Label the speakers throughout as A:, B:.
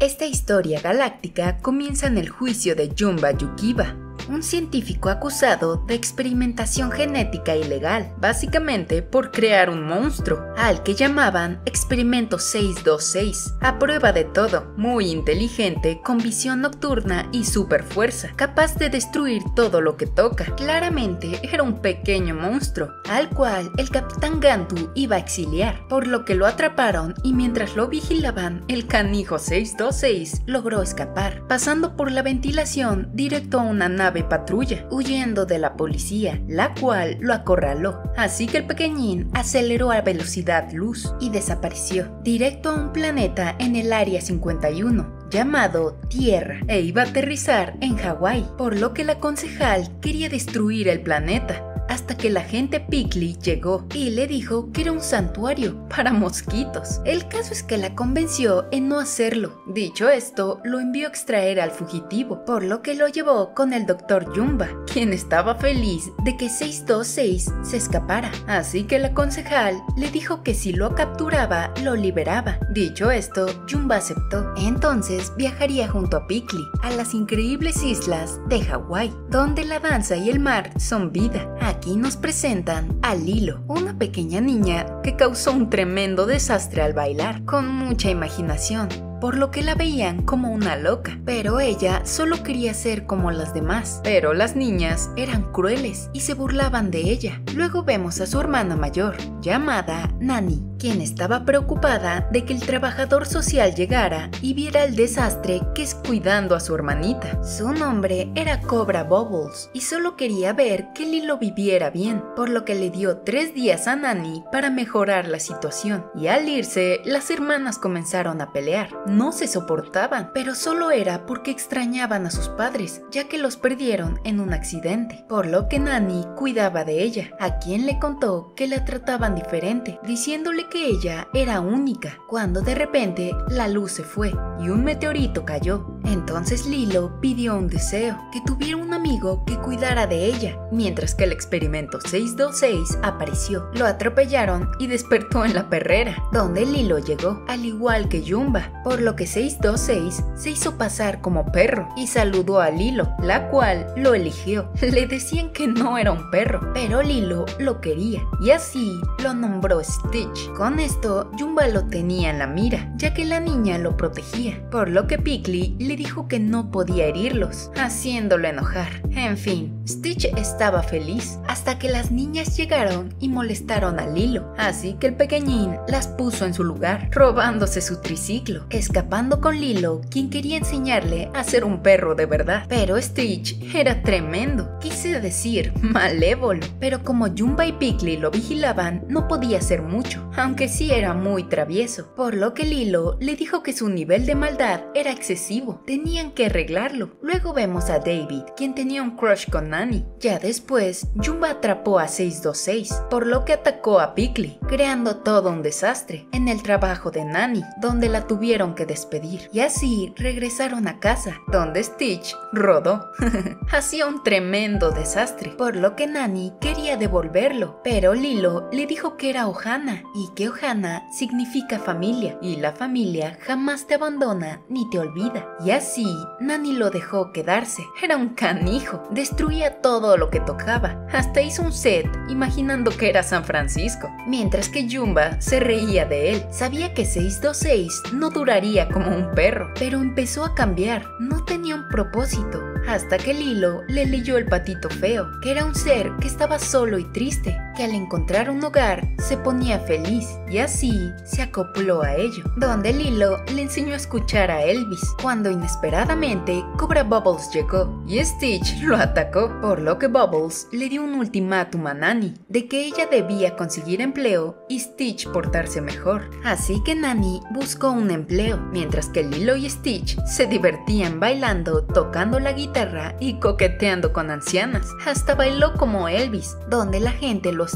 A: Esta historia galáctica comienza en el juicio de Jumba Yukiba, un científico acusado de experimentación genética ilegal, básicamente por crear un monstruo, al que llamaban Experimento 626, a prueba de todo, muy inteligente, con visión nocturna y super fuerza, capaz de destruir todo lo que toca. Claramente era un pequeño monstruo, al cual el capitán Gantu iba a exiliar, por lo que lo atraparon y mientras lo vigilaban, el canijo 626 logró escapar, pasando por la ventilación directo a una nave patrulla, huyendo de la policía, la cual lo acorraló. Así que el pequeñín aceleró a velocidad luz y desapareció, directo a un planeta en el Área 51, llamado Tierra e iba a aterrizar en Hawái, por lo que la concejal quería destruir el planeta hasta que la gente Pickley llegó y le dijo que era un santuario para mosquitos. El caso es que la convenció en no hacerlo. Dicho esto, lo envió a extraer al fugitivo, por lo que lo llevó con el doctor Jumba, quien estaba feliz de que 626 se escapara. Así que la concejal le dijo que si lo capturaba, lo liberaba. Dicho esto, Jumba aceptó. Entonces viajaría junto a Pickley a las increíbles islas de Hawái, donde la danza y el mar son vida. Aquí nos presentan a Lilo, una pequeña niña que causó un tremendo desastre al bailar, con mucha imaginación por lo que la veían como una loca, pero ella solo quería ser como las demás. Pero las niñas eran crueles y se burlaban de ella. Luego vemos a su hermana mayor, llamada Nani, quien estaba preocupada de que el trabajador social llegara y viera el desastre que es cuidando a su hermanita. Su nombre era Cobra Bubbles y solo quería ver que Lilo viviera bien, por lo que le dio tres días a Nani para mejorar la situación. Y al irse, las hermanas comenzaron a pelear no se soportaban, pero solo era porque extrañaban a sus padres, ya que los perdieron en un accidente, por lo que Nani cuidaba de ella, a quien le contó que la trataban diferente, diciéndole que ella era única, cuando de repente la luz se fue y un meteorito cayó. Entonces Lilo pidió un deseo, que tuviera un amigo que cuidara de ella, mientras que el experimento 626 apareció. Lo atropellaron y despertó en la perrera, donde Lilo llegó, al igual que Jumba, por lo que 626 se hizo pasar como perro y saludó a Lilo, la cual lo eligió. Le decían que no era un perro, pero Lilo lo quería y así lo nombró Stitch. Con esto, Jumba lo tenía en la mira, ya que la niña lo protegía, por lo que Pickley le dijo que no podía herirlos, haciéndolo enojar. En fin, Stitch estaba feliz hasta que las niñas llegaron y molestaron a Lilo, así que el pequeñín las puso en su lugar, robándose su triciclo escapando con Lilo, quien quería enseñarle a ser un perro de verdad. Pero Stitch era tremendo, quise decir malévolo, pero como Jumba y Pickley lo vigilaban, no podía hacer mucho, sí era muy travieso, por lo que Lilo le dijo que su nivel de maldad era excesivo, tenían que arreglarlo. Luego vemos a David, quien tenía un crush con Nani. Ya después, Jumba atrapó a 626, por lo que atacó a Pickley, creando todo un desastre en el trabajo de Nani, donde la tuvieron que despedir. Y así regresaron a casa, donde Stitch rodó. Hacía un tremendo desastre, por lo que Nani quería devolverlo, pero Lilo le dijo que era Ohana y que Ohana significa familia y la familia jamás te abandona ni te olvida. Y así Nani lo dejó quedarse. Era un canijo, destruía todo lo que tocaba, hasta hizo un set imaginando que era San Francisco, mientras que Jumba se reía de él. Sabía que 626 no duraría como un perro, pero empezó a cambiar, no tenía un propósito, hasta que Lilo le leyó el patito feo, que era un ser que estaba solo y triste, al encontrar un hogar se ponía feliz y así se acopló a ello, donde Lilo le enseñó a escuchar a Elvis, cuando inesperadamente Cobra Bubbles llegó y Stitch lo atacó, por lo que Bubbles le dio un ultimátum a Nani de que ella debía conseguir empleo y Stitch portarse mejor, así que Nani buscó un empleo mientras que Lilo y Stitch se divertían bailando, tocando la guitarra y coqueteando con ancianas. Hasta bailó como Elvis, donde la gente lo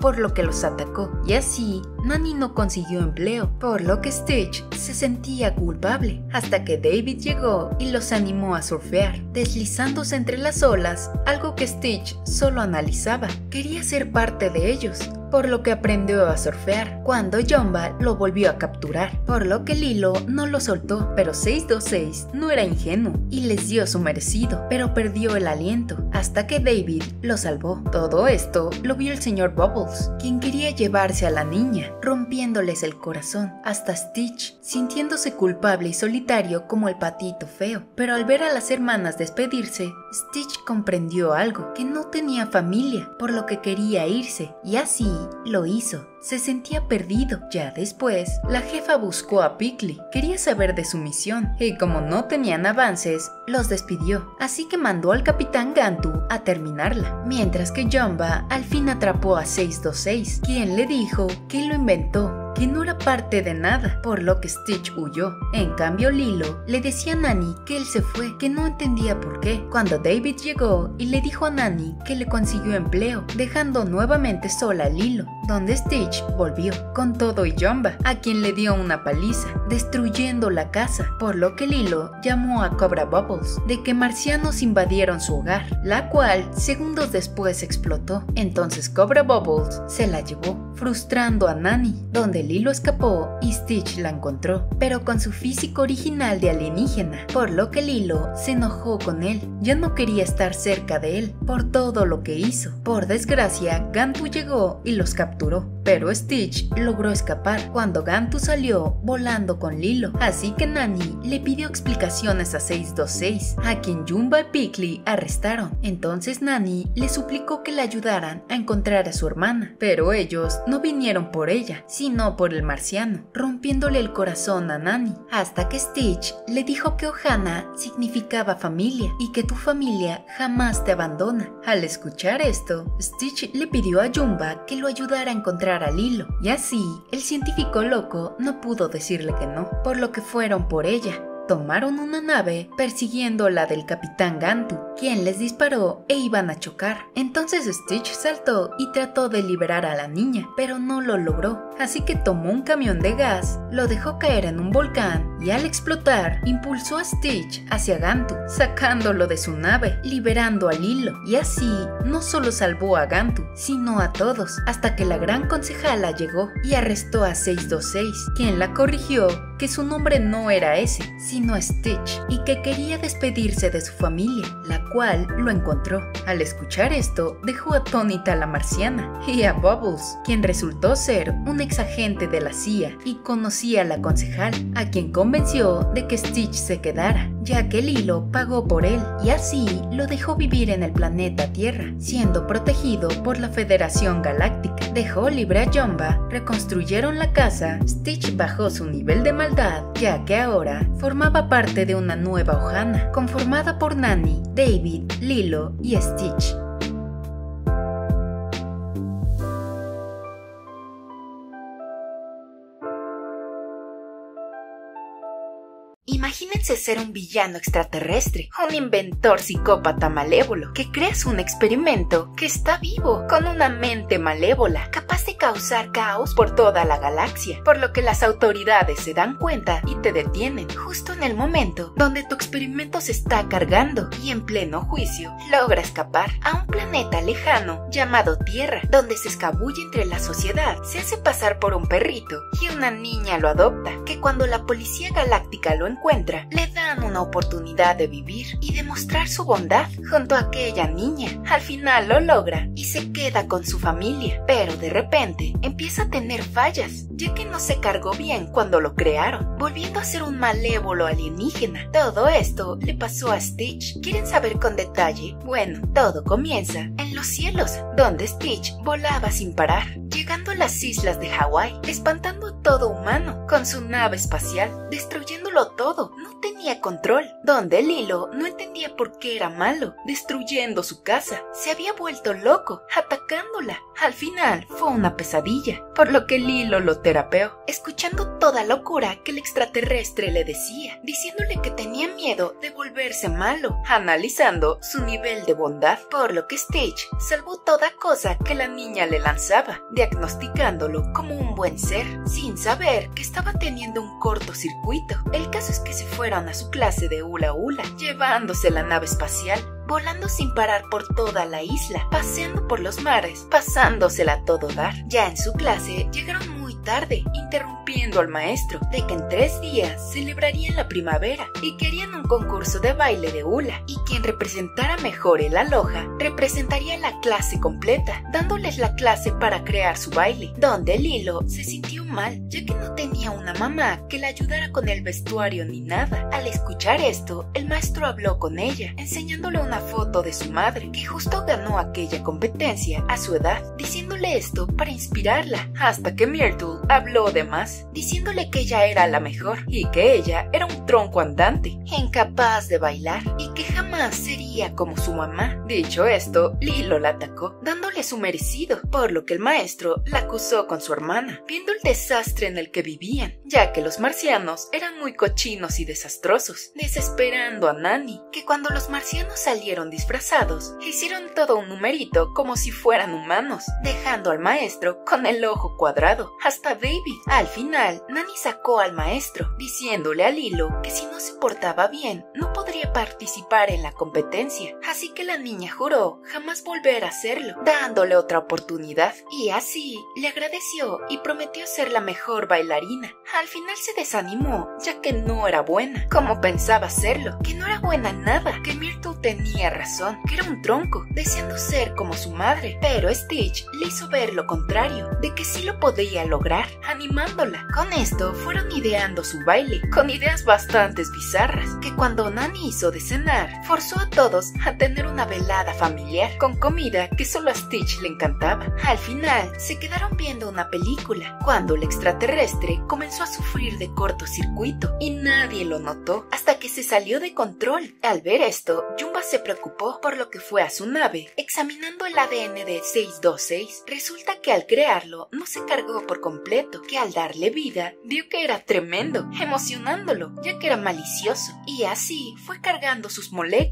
A: por lo que los atacó. Y así, Nani no consiguió empleo, por lo que Stitch se sentía culpable, hasta que David llegó y los animó a surfear, deslizándose entre las olas, algo que Stitch solo analizaba. Quería ser parte de ellos, por lo que aprendió a surfear, cuando Jumba lo volvió a capturar, por lo que Lilo no lo soltó, pero 626 no era ingenuo y les dio su merecido, pero perdió el aliento, hasta que David lo salvó. Todo esto lo vio el señor Bubbles, quien quería llevarse a la niña, rompiéndoles el corazón, hasta Stitch, sintiéndose culpable y solitario como el patito feo. Pero al ver a las hermanas despedirse, Stitch comprendió algo, que no tenía familia, por lo que quería irse, y así lo hizo. Se sentía perdido. Ya después, la jefa buscó a Pickley. Quería saber de su misión y como no tenían avances, los despidió. Así que mandó al capitán Gantu a terminarla. Mientras que Jumba al fin atrapó a 626, quien le dijo que lo inventó que no era parte de nada, por lo que Stitch huyó. En cambio, Lilo le decía a Nani que él se fue, que no entendía por qué. Cuando David llegó y le dijo a Nani que le consiguió empleo, dejando nuevamente sola a Lilo, donde Stitch volvió, con todo y Jumba, a quien le dio una paliza, destruyendo la casa, por lo que Lilo llamó a Cobra Bubbles, de que marcianos invadieron su hogar, la cual segundos después explotó. Entonces Cobra Bubbles se la llevó, frustrando a Nani, donde Lilo escapó y Stitch la encontró, pero con su físico original de alienígena, por lo que Lilo se enojó con él. Ya no quería estar cerca de él por todo lo que hizo. Por desgracia, Gantu llegó y los capturó, pero Stitch logró escapar cuando Gantu salió volando con Lilo, así que Nani le pidió explicaciones a 626, a quien Jumba y Pickley arrestaron. Entonces Nani le suplicó que le ayudaran a encontrar a su hermana, pero ellos no vinieron por ella, sino por el marciano, rompiéndole el corazón a Nani, hasta que Stitch le dijo que Ohana significaba familia y que tu familia jamás te abandona. Al escuchar esto, Stitch le pidió a Jumba que lo ayudara a encontrar a Lilo, y así el científico loco no pudo decirle que no, por lo que fueron por ella. Tomaron una nave persiguiendo la del capitán Gantu, quien les disparó e iban a chocar. Entonces Stitch saltó y trató de liberar a la niña, pero no lo logró, así que tomó un camión de gas, lo dejó caer en un volcán y al explotar impulsó a Stitch hacia Gantu, sacándolo de su nave, liberando a Lilo, y así no solo salvó a Gantu, sino a todos, hasta que la gran concejala llegó y arrestó a 626, quien la corrigió que su nombre no era ese, sino Stitch, y que quería despedirse de su familia, la cual lo encontró. Al escuchar esto, dejó atónita a la marciana y a Bubbles, quien resultó ser un ex agente de la CIA y conocía a la concejal, a quien convenció de que Stitch se quedara, ya que Lilo pagó por él, y así lo dejó vivir en el planeta Tierra, siendo protegido por la Federación Galáctica. Dejó libre a Jumba, reconstruyeron la casa, Stitch bajó su nivel de maldad, ya que ahora formaba parte de una nueva Ohana, conformada por Nani, David, Lilo y Stitch. Imagínense ser un villano extraterrestre, un inventor psicópata malévolo, que creas un experimento que está vivo, con una mente malévola, capaz de causar caos por toda la galaxia, por lo que las autoridades se dan cuenta y te detienen, justo en el momento donde tu experimento se está cargando y en pleno juicio logra escapar a un planeta lejano llamado Tierra, donde se escabulle entre la sociedad, se hace pasar por un perrito y una niña lo adopta, que cuando la policía galáctica lo encuentra, le dan una oportunidad de vivir y demostrar su bondad junto a aquella niña. Al final lo logra y se queda con su familia, pero de repente empieza a tener fallas, ya que no se cargó bien cuando lo crearon, volviendo a ser un malévolo alienígena. Todo esto le pasó a Stitch. ¿Quieren saber con detalle? Bueno, todo comienza en los cielos, donde Stitch volaba sin parar, llegando a las islas de Hawái, espantando a todo humano con su nave espacial, destruyéndolo No tenía control. Donde Lilo no entendía por qué era malo, destruyendo su casa. Se había vuelto loco, atacándola. Al final fue una pesadilla, por lo que Lilo lo terapeó, escuchando toda locura que el extraterrestre le decía, diciéndole que tenía miedo de volverse malo, analizando su nivel de bondad, por lo que Stitch salvó toda cosa que la niña le lanzaba, diagnosticándolo como un buen ser, sin saber que estaba teniendo un cortocircuito. El caso es que se fueron a su clase de hula hula, llevándose la nave espacial, volando sin parar por toda la isla, paseando por los mares, pasándosela a todo dar. Ya en su clase llegaron tarde, interrumpiendo al maestro de que en tres días celebrarían la primavera y querían un concurso de baile de hula y quien representara mejor el aloja representaría la clase completa, dándoles la clase para crear su baile, donde Lilo se sintió mal ya que no tenía una mamá que le ayudara con el vestuario ni nada. Al escuchar esto, el maestro habló con ella, enseñándole una foto de su madre, que justo ganó aquella competencia a su edad, diciéndole esto para inspirarla, hasta que Myrtle habló de más, diciéndole que ella era la mejor y que ella era un tronco andante, incapaz de bailar y que sería como su mamá. Dicho esto, Lilo la atacó, dándole su merecido, por lo que el maestro la acusó con su hermana, viendo el desastre en el que vivían, ya que los marcianos eran muy cochinos y desastrosos, desesperando a Nani, que cuando los marcianos salieron disfrazados, hicieron todo un numerito como si fueran humanos, dejando al maestro con el ojo cuadrado, hasta David. Al final, Nani sacó al maestro, diciéndole a Lilo que si no se portaba bien, no podría participar en la competencia, así que la niña juró jamás volver a hacerlo, dándole otra oportunidad, y así le agradeció y prometió ser la mejor bailarina. Al final se desanimó, ya que no era buena, como pensaba serlo, que no era buena en nada, que Myrtle tenía razón, que era un tronco, deseando ser como su madre, pero Stitch le hizo ver lo contrario, de que sí lo podía lograr, animándola. Con esto fueron ideando su baile, con ideas bastante bizarras, que cuando Nani hizo de cenar, forzó a todos a tener una velada familiar, con comida que solo a Stitch le encantaba. Al final, se quedaron viendo una película, cuando el extraterrestre comenzó a sufrir de cortocircuito y nadie lo notó hasta que se salió de control. Al ver esto, Jumba se preocupó por lo que fue a su nave, examinando el ADN de 626. Resulta que al crearlo no se cargó por completo, que al darle vida vio que era tremendo, emocionándolo, ya que era malicioso, y así fue cargando sus moléculas,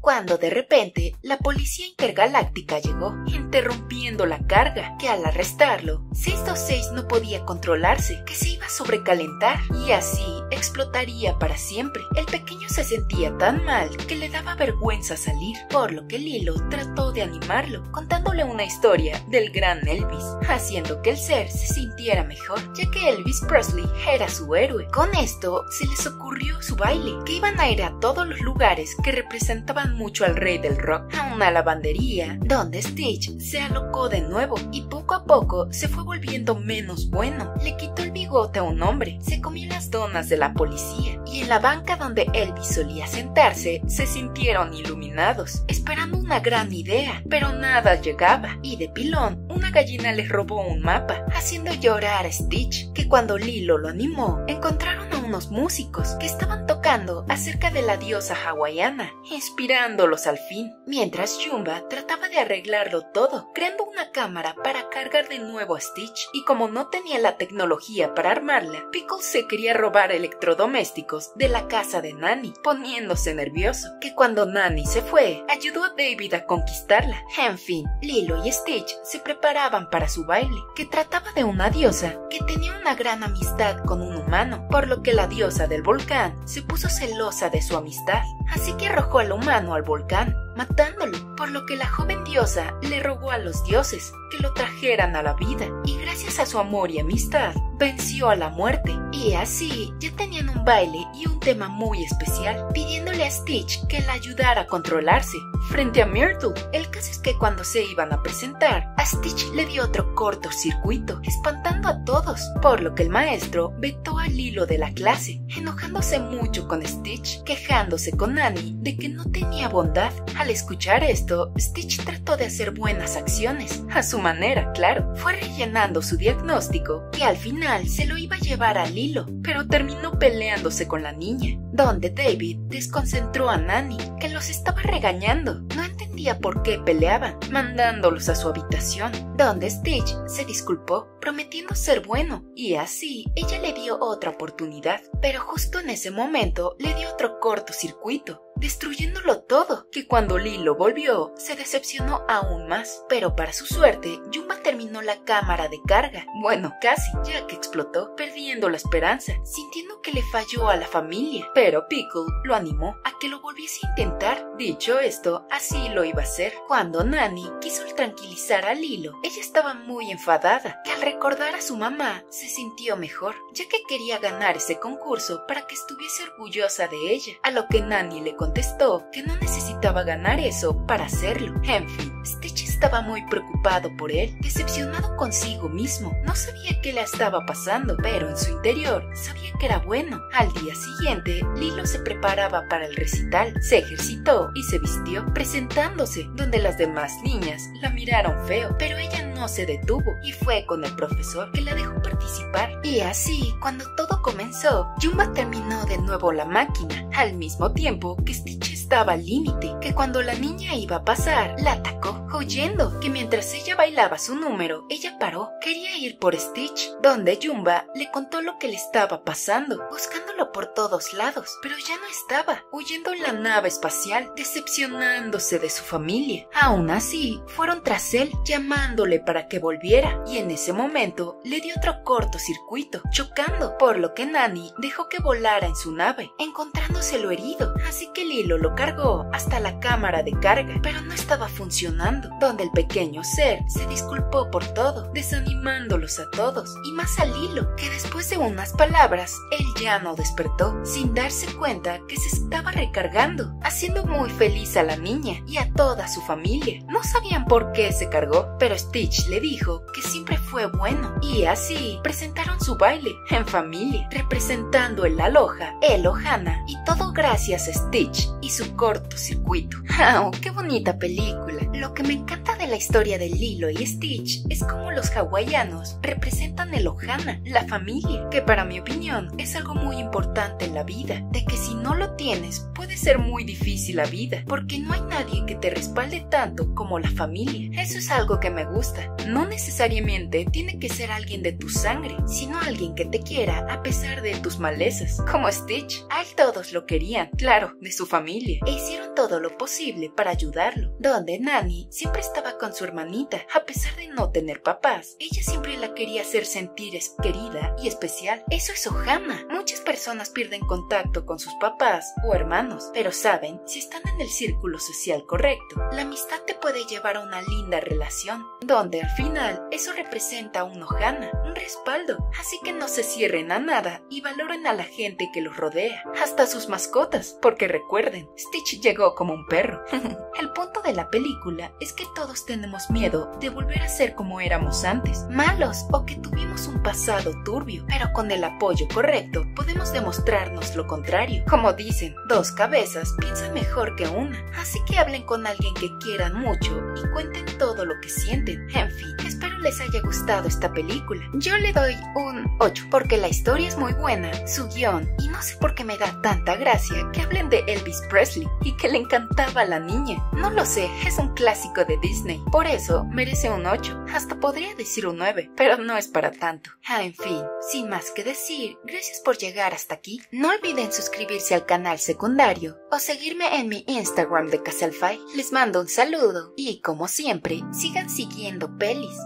A: cuando de repente la policía intergaláctica llegó, interrumpiendo la carga, que al arrestarlo, 626 no podía controlarse, que se iba a sobrecalentar, y así explotaría para siempre. El pequeño se sentía tan mal que le daba vergüenza salir, por lo que Lilo trató de animarlo, contándole una historia del gran Elvis, haciendo que el ser se sintiera mejor, ya que Elvis Presley era su héroe. Con esto se les ocurrió su baile, que iban a ir a todos los lugares que representaban mucho al rey del rock, a una lavandería, donde Stitch se alocó de nuevo y poco a poco se fue volviendo menos bueno. Le quitó el bigote a un hombre, se comió las donas de la policía y en la banca donde Elvis solía sentarse se sintieron iluminados, esperando una gran idea, pero nada llegaba y de pilón una gallina les robó un mapa, haciendo llorar a Stitch, que cuando Lilo lo animó, encontraron unos músicos que estaban tocando acerca de la diosa hawaiana, inspirándolos al fin, mientras Jumba trataba de arreglarlo todo, creando una cámara para cargar de nuevo a Stitch, y como no tenía la tecnología para armarla, Pickles se quería robar electrodomésticos de la casa de Nanny, poniéndose nervioso, que cuando Nanny se fue, ayudó a David a conquistarla. En fin, Lilo y Stitch se preparaban para su baile, que trataba de una diosa que tenía una gran amistad con un humano, por lo que la diosa del volcán se puso celosa de su amistad, así que arrojó al humano al volcán, matándolo, por lo que la joven diosa le rogó a los dioses que lo trajeran a la vida, y gracias a su amor y amistad, venció a la muerte, y así ya tenían un baile y un tema muy especial, pidiéndole a Stitch que la ayudara a controlarse frente a Myrtle. El caso es que cuando se iban a presentar, a Stitch le dio otro cortocircuito, espantando a todos, por lo que el maestro vetó al hilo de la clase, enojándose mucho con Stitch, quejándose con Annie de que no tenía bondad. Al escuchar esto, Stitch trató de hacer buenas acciones, a su manera, claro. Fue rellenando su diagnóstico y al final se lo iba a llevar a Lilo, pero terminó peleándose con la niña, donde David desconcentró a Nanny, que los estaba regañando. No entendía por qué peleaban, mandándolos a su habitación. donde Stitch se disculpó prometiendo ser bueno y así ella le dio otra oportunidad, pero justo en ese momento le dio otro cortocircuito destruyéndolo todo, que cuando Lilo volvió se decepcionó aún más. Pero para su suerte, Jumba terminó la cámara de carga. Bueno, casi, ya que explotó, perdiendo la esperanza, sintiendo que le falló a la familia. Pero Pickle lo animó a que lo volviese a intentar. Dicho esto, así lo iba a hacer. Cuando Nani quiso tranquilizar a Lilo, ella estaba muy enfadada, recordar a su mamá se sintió mejor, ya que quería ganar ese concurso para que estuviese orgullosa de ella, a lo que Nani le contestó que no necesitaba ganar eso para hacerlo. En fin, Stitch estaba muy preocupado por él, decepcionado consigo mismo. No sabía qué le estaba pasando, pero en su interior sabía que era bueno. Al día siguiente, Lilo se preparaba para el recital, se ejercitó y se vistió, presentándose, donde las demás niñas la miraron feo, pero ella no se detuvo y fue con el profesor que la dejó participar. Y así, cuando todo comenzó, Jumba terminó de nuevo la máquina, al mismo tiempo que Stitch estaba al límite, que cuando la niña iba a pasar, la atacó, oyendo que mientras ella bailaba su número, ella paró, quería ir por Stitch, donde Jumba le contó lo que le estaba pasando, buscándolo por todos lados, pero ya no estaba, huyendo en la nave espacial, decepcionándose de su familia. Aún así, fueron tras él, llamándole para que volviera, y en ese momento le dio otro cortocircuito, chocando, por lo que Nani dejó que volara en su nave, encontrándoselo herido, así que Lilo lo cargó hasta la cámara de carga, pero no estaba funcionando, donde el pequeño ser se disculpó por todo, desanimándolos a todos, y más a Lilo, que después de unas palabras, él ya no despertó, sin darse cuenta que se estaba recargando, haciendo muy feliz a la niña y a toda su familia. No sabían por qué se cargó, pero Stitch le dijo que siempre fue bueno, y así presentaron su baile en familia, representando el aloha, el ohana, y todo gracias a Stitch y su cortocircuito. ¡Oh, qué bonita película! Lo que me encanta de la historia de Lilo y Stitch es cómo los hawaianos representan el ohana, la familia, que para mi opinión es algo muy importante en la vida, de que si no lo tienes puede ser muy difícil la vida, porque no hay nadie que te respalde tanto como la familia. Eso es algo que me gusta. No necesariamente tiene que ser alguien de tu sangre, sino alguien que te quiera a pesar de tus malezas, como Stitch. A todos lo querían, claro, de su familia, e hicieron todo lo posible para ayudarlo. Donde Nani siempre estaba con su hermanita, a pesar de no tener papás, ella siempre la quería hacer sentir querida y especial. Eso es Ohana. Muchas personas pierden contacto con sus papás o hermanos, pero saben, si están en el círculo social correcto, la amistad te puede llevar a una linda relación, donde al final eso representa un Ohana, un respaldo. Así que no se cierren a nada y valoren a la gente que los rodea, hasta sus mascotas, porque recuerden, Stitch llegó como un perro. el punto de la película es que todos tenemos miedo de volver a ser como éramos antes, malos o que tuvimos un pasado turbio, pero con el apoyo correcto podemos demostrarnos lo contrario. Como dicen, dos cabezas piensan mejor que una, así que hablen con alguien que quieran mucho y cuenten todo lo que sienten. En fin, espero les haya gustado esta película. Yo le doy un 8 porque la historia es muy buena, su guion, y no sé por qué me da tanta gracia que hablen de Elvis Presley y que le encantaba a la niña. No lo sé, es un clásico de Disney, por eso merece un 8, hasta podría decir un 9, pero no es para tanto. Ah, en fin, sin más que decir, gracias por llegar hasta aquí. No olviden suscribirse al canal secundario o seguirme en mi Instagram de Casalfy. Les mando un saludo y, como siempre, sigan siguiendo pelis.